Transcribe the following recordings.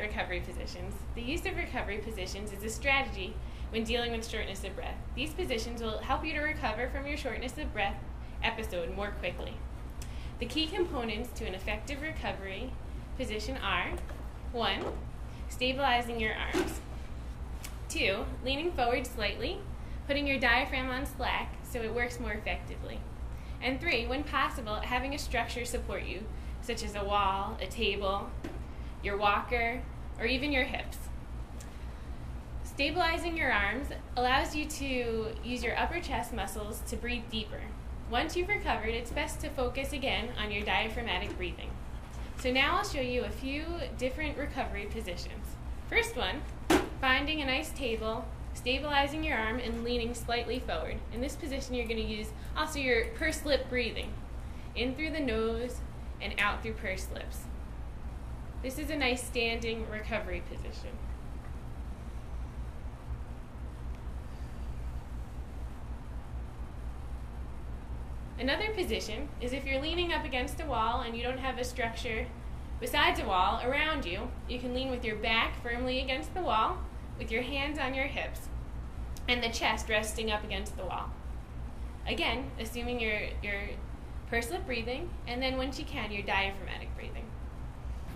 recovery positions. The use of recovery positions is a strategy when dealing with shortness of breath. These positions will help you to recover from your shortness of breath episode more quickly. The key components to an effective recovery position are 1. Stabilizing your arms. 2. Leaning forward slightly, putting your diaphragm on slack so it works more effectively. And 3. When possible, having a structure support you, such as a wall, a table, your walker, or even your hips. Stabilizing your arms allows you to use your upper chest muscles to breathe deeper. Once you've recovered, it's best to focus again on your diaphragmatic breathing. So now I'll show you a few different recovery positions. First one, finding a nice table, stabilizing your arm, and leaning slightly forward. In this position, you're going to use also your pursed lip breathing. In through the nose and out through pursed lips. This is a nice standing recovery position. Another position is if you're leaning up against a wall and you don't have a structure besides a wall around you, you can lean with your back firmly against the wall, with your hands on your hips, and the chest resting up against the wall. Again, assuming your, your pursed lip breathing, and then once you can, your diaphragmatic breathing.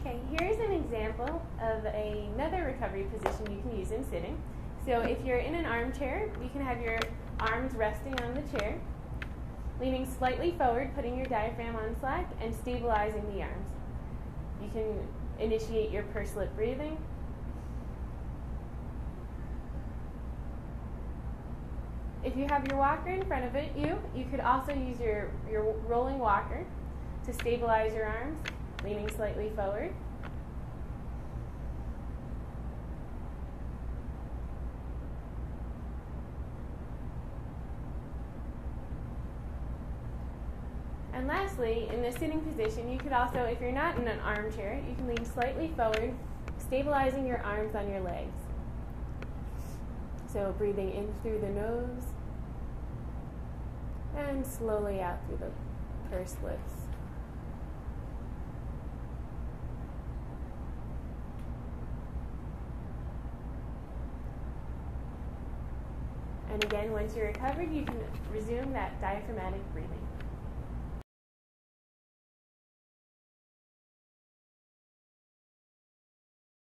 Okay, here's an example of another recovery position you can use in sitting. So if you're in an armchair, you can have your arms resting on the chair leaning slightly forward, putting your diaphragm on slack, and stabilizing the arms. You can initiate your pursed lip breathing. If you have your walker in front of it, you, you could also use your, your rolling walker to stabilize your arms, leaning slightly forward. And lastly, in the sitting position, you could also, if you're not in an armchair, you can lean slightly forward, stabilizing your arms on your legs. So breathing in through the nose and slowly out through the pursed lips. And again, once you're recovered, you can resume that diaphragmatic breathing.